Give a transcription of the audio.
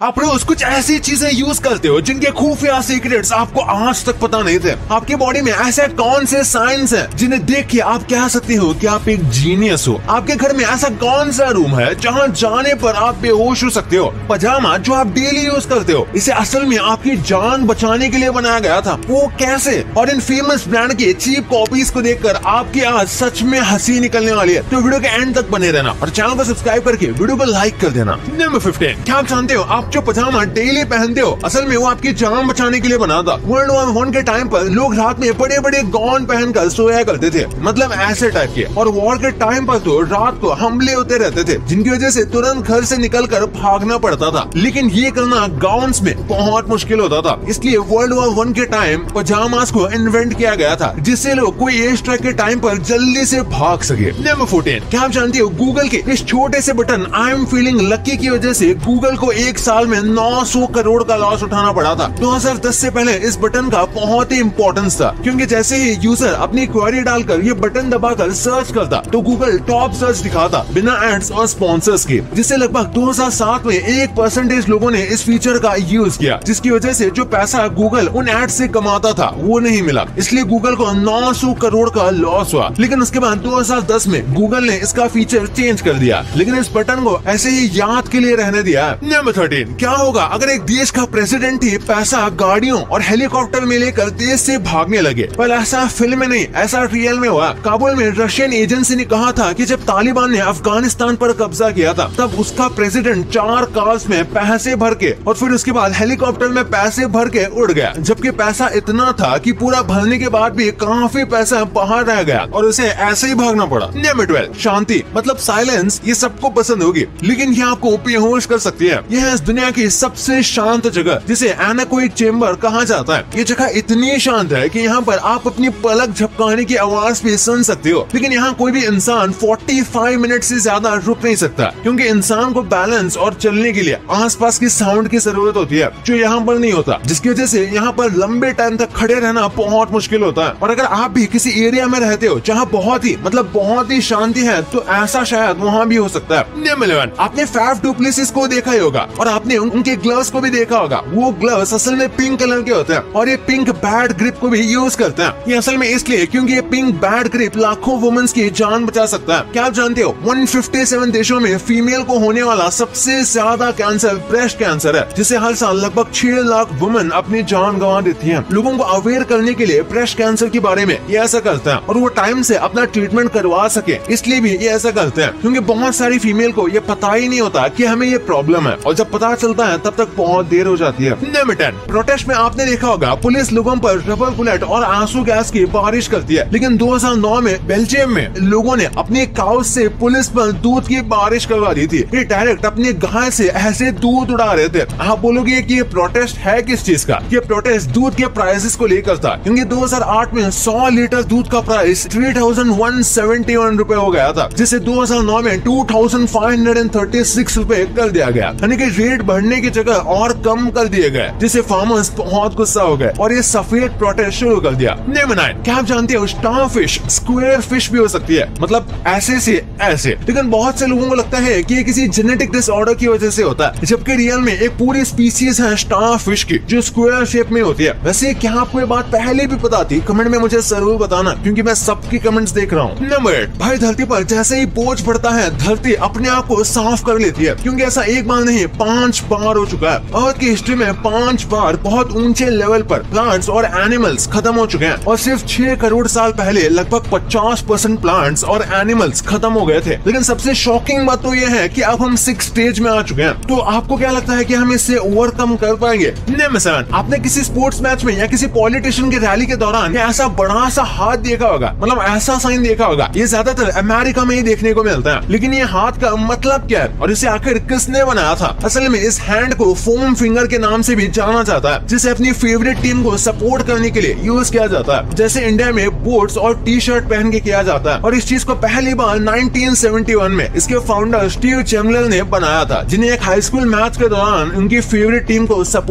आप रोज कुछ ऐसी चीज़ें यूज़ करते हो जिनके खुफिया सीक्रेट्स आपको आज तक पता नहीं थे। आपके बॉडी में ऐसे कौन से साइंस हैं जिन्हें देख के आप कह सकते हो कि आप एक जीनियस हो। आपके घर में ऐसा कौन सा रूम है जहाँ जाने पर आप बेहोश हो सकते हो? पजामा जो आप डेली यूज़ करते हो, इसे असल में आपकी जान बचाने के लिए बनाया गया था। वो कैसे? और इन फ़ेमस ब्रांड के चीप कॉपीज को देख कर आपकी आज सच में हँसी निकलने वाली है। तो वीडियो के एंड तक बने रहना और चैनल को सब्सक्राइब करके वीडियो को लाइक कर देना। नंबर फिफ्टीन क्या आप जानते हो आप जो पजामा डेली पहनते हो। असल में वो आपकी जान बचाने के लिए बना था। वर्ल्ड वॉर वन के टाइम पर लोग रात में बड़े बड़े गौन पहनकर सोया करते थे। मतलब ऐसे टाइप के। और वॉर के टाइम पर तो रात को हमले होते रहते थे, जिनकी वजह से तुरंत घर से निकलकर भागना पड़ता था। लेकिन ये करना गाउन में बहुत मुश्किल होता था। इसलिए वर्ल्ड वॉर वन के टाइम पजामास को इन्वेंट किया गया था, जिससे लोग कोई एयर स्ट्राइक के टाइम पर जल्दी से भाग सके। नंबर फोर्टीन क्या आप जानते हो गूगल के इस छोटे से button I am feeling lucky की वजह से गूगल को एक साल में 900 करोड़ का लॉस उठाना पड़ा था। 2010 से पहले इस बटन का बहुत ही इम्पोर्टेंस था, क्योंकि जैसे ही यूज़र अपनी क्वेरी डालकर ये बटन दबाकर सर्च करता तो गूगल टॉप सर्च दिखाता, बिना एड्स और स्पॉन्सर्स के, जिससे लगभग 2007 में एक परसेंटेज लोगों ने इस फीचर का यूज़ किया, जिसकी वजह से जो पैसा गूगल उन एड से कमाता था, वो नहीं मिला। इसलिए गूगल को 900 करोड़ का लॉस हुआ। लेकिन उसके बाद 2010 में गूगल ने इसका फीचर चेंज कर दिया। लेकिन इस बटन को ऐसे ही याद के लिए रहने दिया नंबर थर्टीन क्या होगा? अगर एक देश का प्रेसिडेंट ही पैसा, गाड़ियों और हेलीकॉप्टर में लेकर देश से भागने लगे। पर ऐसा फ़िल्म में नहीं, ऐसा रियल में हुआ। काबुल में रशियन एजेंसी ने कहा था कि जब तालिबान ने अफ़गानिस्तान पर कब्जा किया था, तब उसका प्रेसिडेंट चार कार्स में पैसे भर के और फिर उसके बाद हेलीकॉप्टर में पैसे भर के उड़ गया। जबकि पैसा इतना था कि पूरा भरने के बाद भी काफ़ी पैसा बाहर रह गया और उसे ऐसे ही भागना पड़ा। नंबर ट्वेल्व शांति मतलब साइलेंस ये सबको पसंद होगी। लेकिन ये आपको बेहोश कर सकती है। यह इस दुनिया की सबसे शांत जगह, जिसे एनाकोइक चेम्बर कहा जाता है। ये जगह इतनी शांत है कि यहाँ पर आप अपनी पलक झपकाने की आवाज़ भी सुन सकते हो। लेकिन यहाँ कोई भी इंसान 45 मिनट से ज़्यादा रुक नहीं सकता, क्योंकि इंसान को बैलेंस और चलने के लिए आसपास की साउंड की ज़रूरत होती है, जो यहाँ पर नहीं होता। जिसकी वजह से यहाँ पर लंबे टाइम तक खड़े रहना बहुत मुश्किल होता है। और अगर आप भी किसी एरिया में रहते हो, जहाँ बहुत ही मतलब बहुत ही शांति है तो ऐसा शायद वहाँ भी हो सकता है। आपने फैफ डुप्लिसिस को देखा ही होगा। और आपने उनके ग्लव्स को भी देखा होगा। वो ग्लव्स असल में पिंक कलर के होते हैं और ये पिंक बैड ग्रिप को भी यूज़ करते हैं। ये असल में इसलिए क्योंकि ये पिंक बैड ग्रिप लाखों वुमेन्स की जान बचा सकता है। क्या आप जानते हो 157 देशों में फीमेल को होने वाला सबसे ज़्यादा कैंसर ब्रेस्ट कैंसर है, जिसे हर साल लगभग छह लाख वुमेन अपनी जान गंवा देती है। लोगों को अवेयर करने के लिए ब्रेस्ट कैंसर के बारे में ये ऐसा करते हैं और वो टाइम से अपना ट्रीटमेंट करवा सके। इसलिए भी ये ऐसा करते हैं, क्योंकि बहुत सारी फीमेल को ये पता ही नहीं होता कि हमें ये प्रॉब्लम है। और जब पता चलता है? तब तक बहुत देर हो जाती है। टेन प्रोटेस्ट में आपने देखा होगा पुलिस लोगों पर रबर बुलेट और आँसू गैस की बारिश करती है। लेकिन 2009 में बेल्जियम में लोगों ने अपने काउ से पुलिस पर दूध की बारिश करवा दी थी। ये डायरेक्ट अपने गाय से ऐसे दूध उड़ा रहे थे। आप बोलोगे कि ये प्रोटेस्ट है किस चीज़ का? ये प्रोटेस्ट दूध के प्राइसेस को लेकर था। क्योंकि 2008 में 100 लीटर दूध का price three thousand one seventy one रूपए हो गया था जिसे 2009 में two thousand five hundred and thirty six रूपए कर दिया गया। यानी कि रेट बढ़ने की जगह और कम कर दिए गए जिसे फार्मर्स बहुत गुस्सा हो गए और ये सफ़ेद प्रोटेस्ट शुरू कर दिया। नंबर नाइन क्या आप जानते हो स्टार फ़िश स्क्वायर फ़िश भी हो सकती है? मतलब ऐसे से ऐसे। लेकिन बहुत से लोगों को लगता है कि ये किसी जेनेटिक डिसऑर्डर की वजह से होता है, जबकि रियल में एक पूरी स्पीसीज है स्टार फ़िश की, जो स्क्वायर शेप में होती है। वैसे क्या आपको ये बात पहले भी पता थी? कमेंट में मुझे ज़रूर बताना, क्योंकि मैं सबकी कमेंट्स देख रहा हूँ। नंबर एट भाई, धरती पर जैसे ही बोझ पड़ता है, धरती अपने आप को साफ़ कर लेती है, क्योंकि ऐसा एक बार नहीं, पाँच बार हो चुका है। अर्थ की हिस्ट्री में पाँच बार बहुत ऊँचे लेवल पर प्लांट्स और एनिमल्स खत्म हो चुके हैं। और सिर्फ़ छह करोड़ साल पहले लगभग पचास परसेंट प्लांट्स और एनिमल्स खत्म हो गए थे। लेकिन सबसे शॉकिंग बात तो यह है कि अब हम सिक्स स्टेज में आ चुके हैं। तो आपको क्या लगता है की हम इससे ओवरकम कर पाएँगे? सेवन आपने किसी स्पोर्ट्स मैच में या किसी पॉलिटिशियन की रैली के दौरान ऐसा बड़ा सा हाथ देखा होगा? मतलब ऐसा साइन देखा होगा? ये ज़्यादातर अमेरिका में ही देखने को मिलता है। लेकिन ये हाथ का मतलब क्या है? और इसे आखिर किसने बनाया था? असल में इस हैंड को फोम फिंगर के नाम से भी जाना जाता है, जिसे अपनी फेवरेट टीम को सपोर्ट करने के लिए यूज़ किया जाता है। जैसे इंडिया में बोट्स और टी शर्ट पहन के किया जाता है और इस चीज़ को पहली बार 1971 में इसके फाउंडर स्टीव चेमलर ने बनाया था, जिन्हें एक हाई स्कूल मैच के दौरान उनकी फेवरेट टीम को सपोर्ट